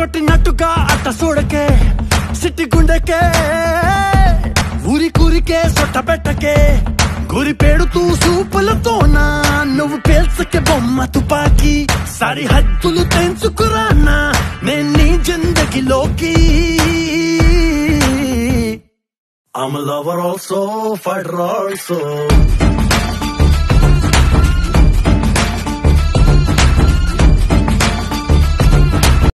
కొట్టినట్టుగా అట్ట చూడకే సిట్టి గుండెకే ఊరి కూరికే సొట్ట పెట్టకే గురి పేడుతూ సూపులతోనా నువ్వు పేల్చకే బొమ్మ తుపాకి సరిహద్దులు తెంచుకురానా నేను నీ జిందగిలోకి. I'm a lover also, fighter also.